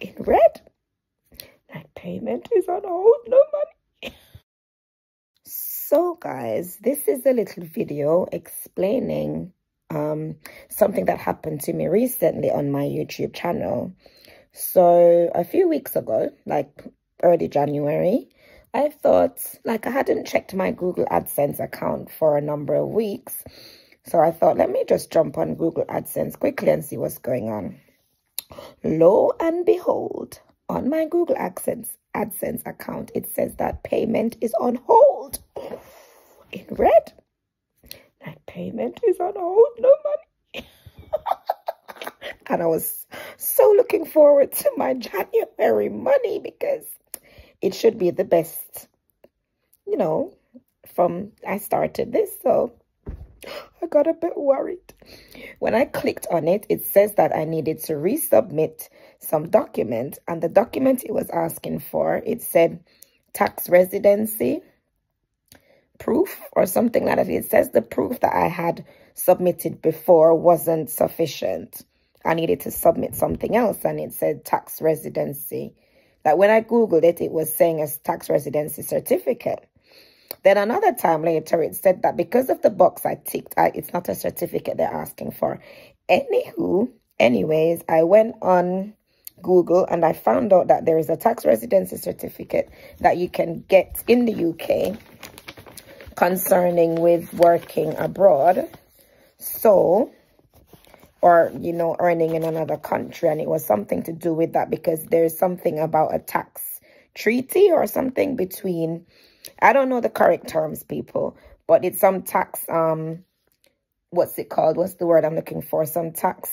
in red. Like payment is on hold, no money. so guys, this is a little video explaining um, something that happened to me recently on my YouTube channel. So a few weeks ago, like early January, I thought, like I hadn't checked my Google AdSense account for a number of weeks. So I thought, let me just jump on Google AdSense quickly and see what's going on. Lo and behold, on my Google AdSense, AdSense account, it says that payment is on hold in red. Like payment is on hold, no money. and I was so looking forward to my January money because it should be the best, you know, from I started this. So I got a bit worried. When I clicked on it, it says that I needed to resubmit some document. And the document it was asking for, it said tax residency proof or something like that. It says the proof that I had submitted before wasn't sufficient. I needed to submit something else and it said tax residency. Like when I Googled it, it was saying a tax residency certificate. Then another time later, it said that because of the box I ticked, I, it's not a certificate they're asking for. Anywho, anyways, I went on Google and I found out that there is a tax residency certificate that you can get in the UK concerning with working abroad. So, or, you know, earning in another country. And it was something to do with that because there's something about a tax treaty or something between I don't know the correct terms, people, but it's some tax, um, what's it called? What's the word I'm looking for? Some tax,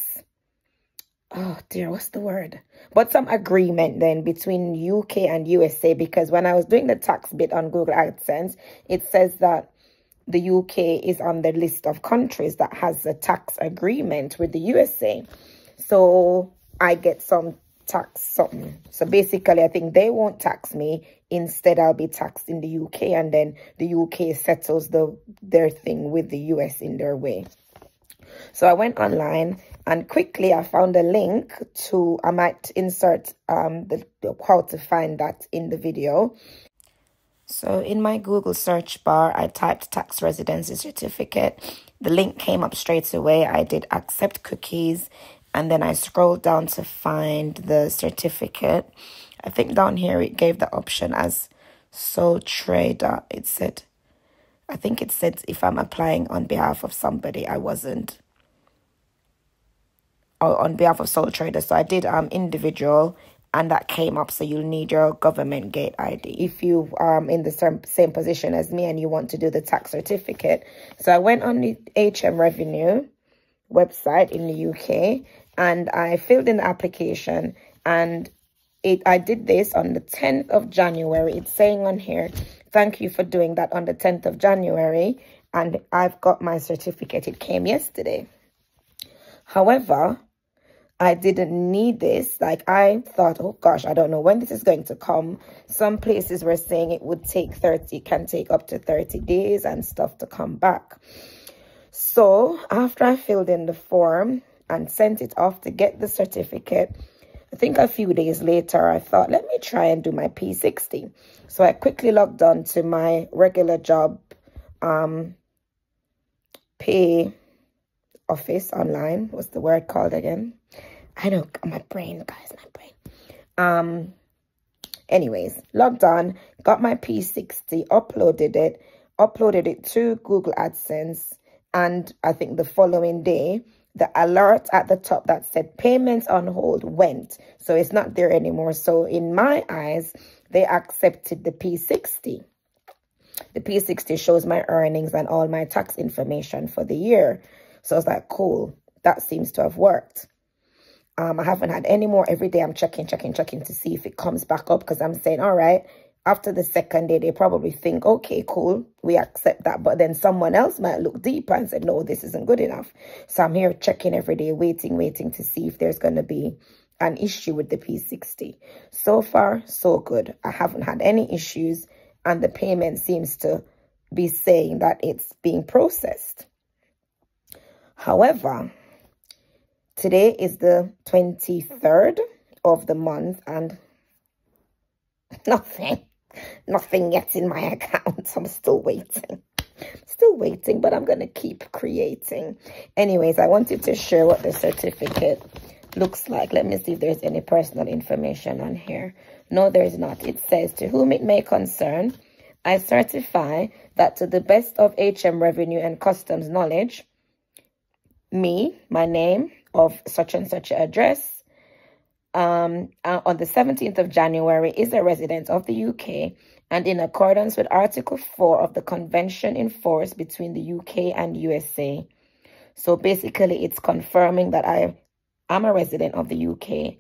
oh dear, what's the word? But some agreement then between UK and USA, because when I was doing the tax bit on Google AdSense, it says that the UK is on the list of countries that has a tax agreement with the USA. So I get some tax something. So basically, I think they won't tax me. Instead, I'll be taxed in the UK and then the UK settles the their thing with the US in their way. So I went online and quickly I found a link to, I might insert um, the, the how to find that in the video. So in my Google search bar, I typed tax residency certificate. The link came up straight away. I did accept cookies and then I scrolled down to find the certificate. I think down here it gave the option as sole trader. It said, I think it said if I'm applying on behalf of somebody, I wasn't. Or on behalf of sole trader. So I did um individual and that came up. So you'll need your government gate ID if you um in the same, same position as me and you want to do the tax certificate. So I went on the HM Revenue website in the UK and I filled in the application and it I did this on the 10th of January. It's saying on here, thank you for doing that on the 10th of January. And I've got my certificate. It came yesterday. However, I didn't need this. Like I thought, oh gosh, I don't know when this is going to come. Some places were saying it would take 30, can take up to 30 days and stuff to come back. So after I filled in the form, and sent it off to get the certificate. I think a few days later, I thought, let me try and do my P60. So I quickly logged on to my regular job um, pay office online. What's the word called again? I know, my brain, guys, my brain. Um, anyways, logged on, got my P60, uploaded it, uploaded it to Google AdSense, and I think the following day, the alert at the top that said payments on hold went. So it's not there anymore. So in my eyes, they accepted the P60. The P60 shows my earnings and all my tax information for the year. So I was like, cool, that seems to have worked. Um, I haven't had any more every day. I'm checking, checking, checking to see if it comes back up because I'm saying, all right, after the second day, they probably think, okay, cool, we accept that. But then someone else might look deeper and say, no, this isn't good enough. So I'm here checking every day, waiting, waiting to see if there's going to be an issue with the P60. So far, so good. I haven't had any issues and the payment seems to be saying that it's being processed. However, today is the 23rd of the month and nothing, nothing yet in my account. I'm still waiting. Still waiting, but I'm going to keep creating. Anyways, I wanted to share what the certificate looks like. Let me see if there's any personal information on here. No, there's not. It says, to whom it may concern, I certify that to the best of HM Revenue and Customs knowledge, me, my name of such and such address, um, uh, on the 17th of January is a resident of the UK and in accordance with Article 4 of the Convention in force between the UK and USA. So basically, it's confirming that I am a resident of the UK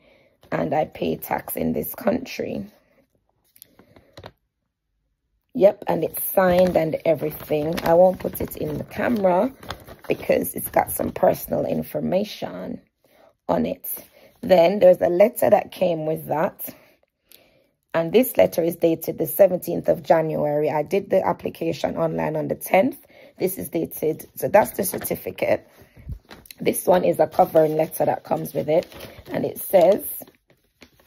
and I pay tax in this country. Yep, and it's signed and everything. I won't put it in the camera because it's got some personal information on it. Then there's a letter that came with that. And this letter is dated the 17th of January. I did the application online on the 10th. This is dated, so that's the certificate. This one is a covering letter that comes with it. And it says,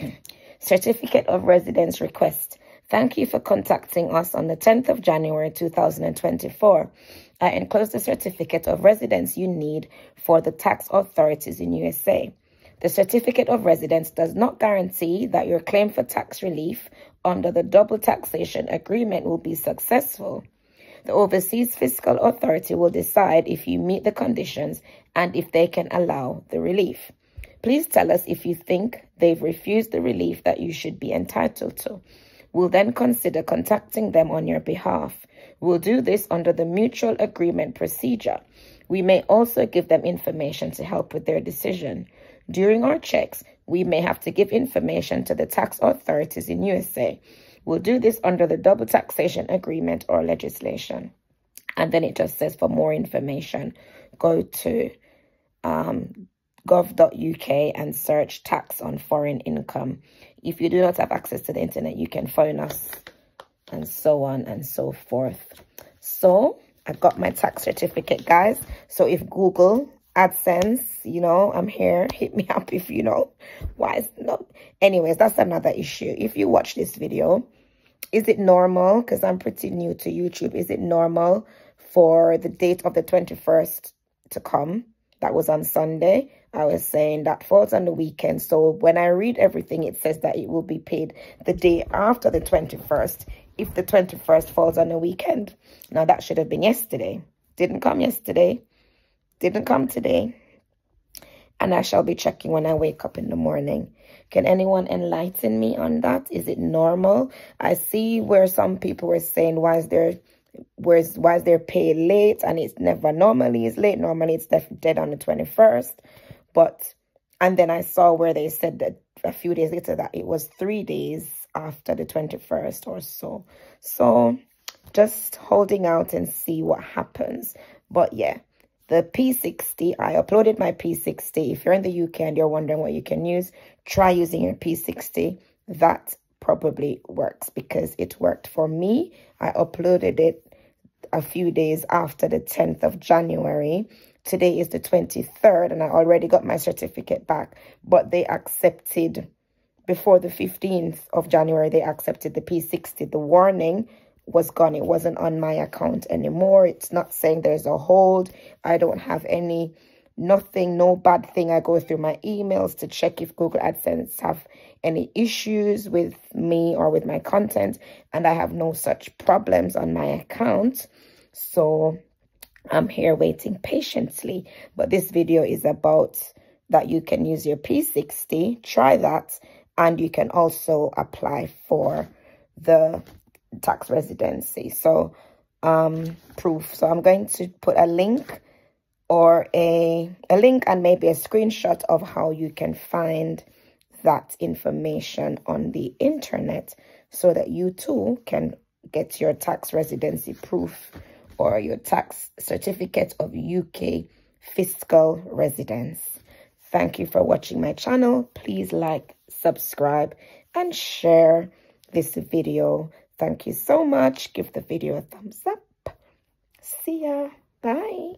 Certificate of Residence Request. Thank you for contacting us on the 10th of January 2024. I enclose the certificate of residence you need for the tax authorities in USA. The certificate of residence does not guarantee that your claim for tax relief under the double taxation agreement will be successful. The Overseas Fiscal Authority will decide if you meet the conditions and if they can allow the relief. Please tell us if you think they've refused the relief that you should be entitled to. We'll then consider contacting them on your behalf. We'll do this under the mutual agreement procedure. We may also give them information to help with their decision. During our checks, we may have to give information to the tax authorities in USA. We'll do this under the double taxation agreement or legislation. And then it just says for more information, go to um, gov.uk and search tax on foreign income. If you do not have access to the internet, you can phone us and so on and so forth. So I got my tax certificate, guys. So if Google AdSense, you know, I'm here. Hit me up if you know why it's not. Anyways, that's another issue. If you watch this video, is it normal? Because I'm pretty new to YouTube. Is it normal for the date of the 21st to come? That was on Sunday. I was saying that falls on the weekend. So when I read everything, it says that it will be paid the day after the 21st if the 21st falls on a weekend. Now, that should have been yesterday. Didn't come yesterday. Didn't come today. And I shall be checking when I wake up in the morning. Can anyone enlighten me on that? Is it normal? I see where some people were saying, why is there where's why is there pay late and it's never normally it's late normally it's dead on the 21st but and then i saw where they said that a few days later that it was three days after the 21st or so. So just holding out and see what happens. But yeah, the P60, I uploaded my P60. If you're in the UK and you're wondering what you can use, try using your P60. That probably works because it worked for me. I uploaded it a few days after the 10th of January. Today is the 23rd and I already got my certificate back, but they accepted before the 15th of January, they accepted the P60. The warning was gone. It wasn't on my account anymore. It's not saying there's a hold. I don't have any, nothing, no bad thing. I go through my emails to check if Google AdSense have any issues with me or with my content. And I have no such problems on my account. So I'm here waiting patiently. But this video is about that you can use your P60. Try that and you can also apply for the tax residency so um proof so i'm going to put a link or a a link and maybe a screenshot of how you can find that information on the internet so that you too can get your tax residency proof or your tax certificate of UK fiscal residence. Thank you for watching my channel. Please like, subscribe, and share this video. Thank you so much. Give the video a thumbs up. See ya. Bye.